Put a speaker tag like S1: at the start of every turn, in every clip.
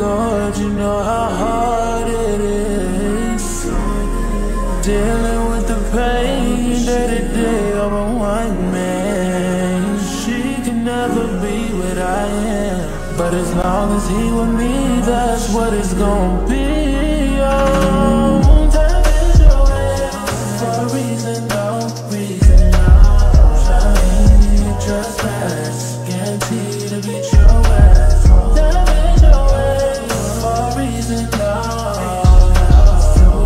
S1: Lord, you know how hard it is Dealing with the pain day to day of a white man. She can never be what I am But as long as he with me, that's what it's gonna be, Too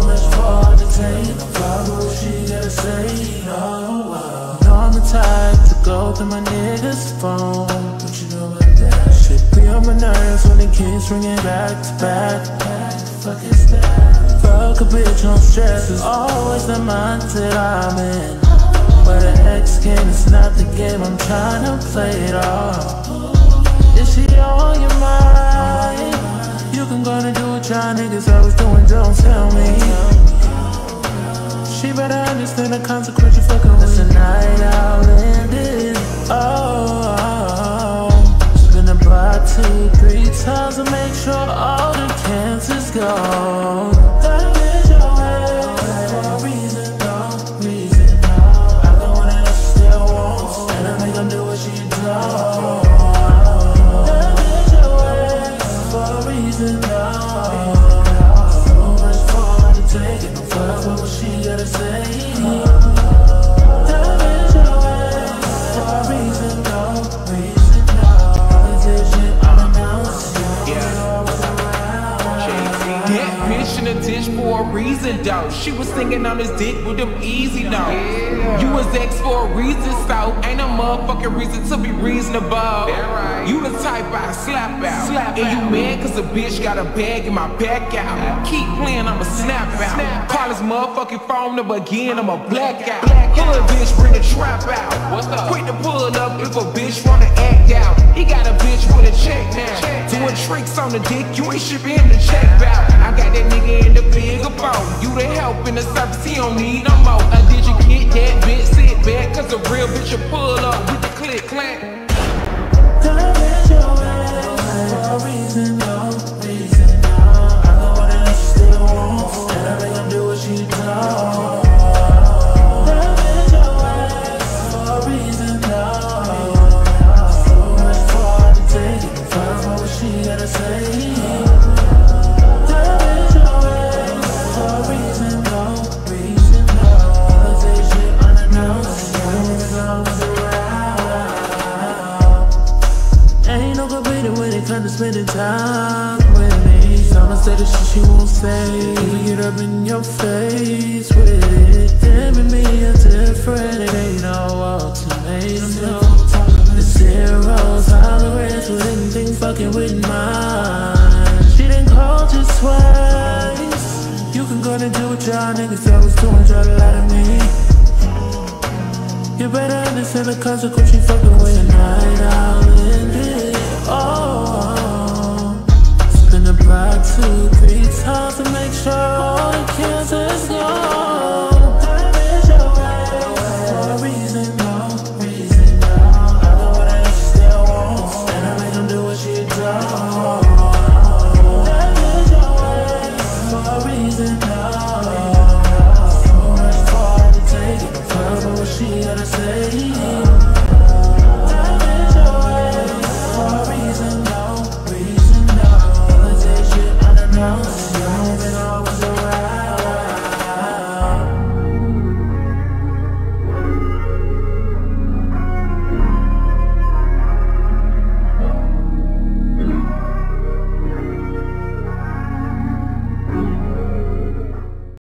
S1: much for the take, follow what she gotta say, I'm the type to go through my niggas' phone What you know about that? Shit be on my nerves when the keeps ringing back to back Fuck is that? Fuck a bitch on stress is always the mindset I'm in But an ex game is not the game I'm trying to play it off Is she on your mind? You can go and do what y'all niggas always doing, don't tell me. She better understand the consequence you fucking with the night I'll end it, oh, oh. Spin the block two, three times to make sure all the cancers gone
S2: reason, though. She was singing on his dick with them easy though. Yeah. You was ex for a reason, so ain't no motherfucking reason to be reasonable. Right. You the type I slap out. Slap and out. you mad cause a bitch got a bag in my back out. Keep playing, I'ma snap out. Snap Call his motherfucking phone number again, I'ma black out. Hood bitch, bring the trap out. What's up? Quick to pull up if a bitch in the service, he don't need no more. Uh, did you get that bitch? Sit back, cause a real bitch will pull up with the click clack.
S1: Damage your for a reason, no reason, no. I know what I still want, and I make her do what she does. Damage your ass competing when to spending time with me. Someone say the shit she won't say. Even get up in your face with it. Them and me are different. It ain't no ultimatum. No. The zeros, tolerance with anything fucking with mine. She didn't call just twice. You can go and do what y'all niggas always doing. Try to lie to me. You better understand the consequence you fucking with. Night out. time to make sure all the kids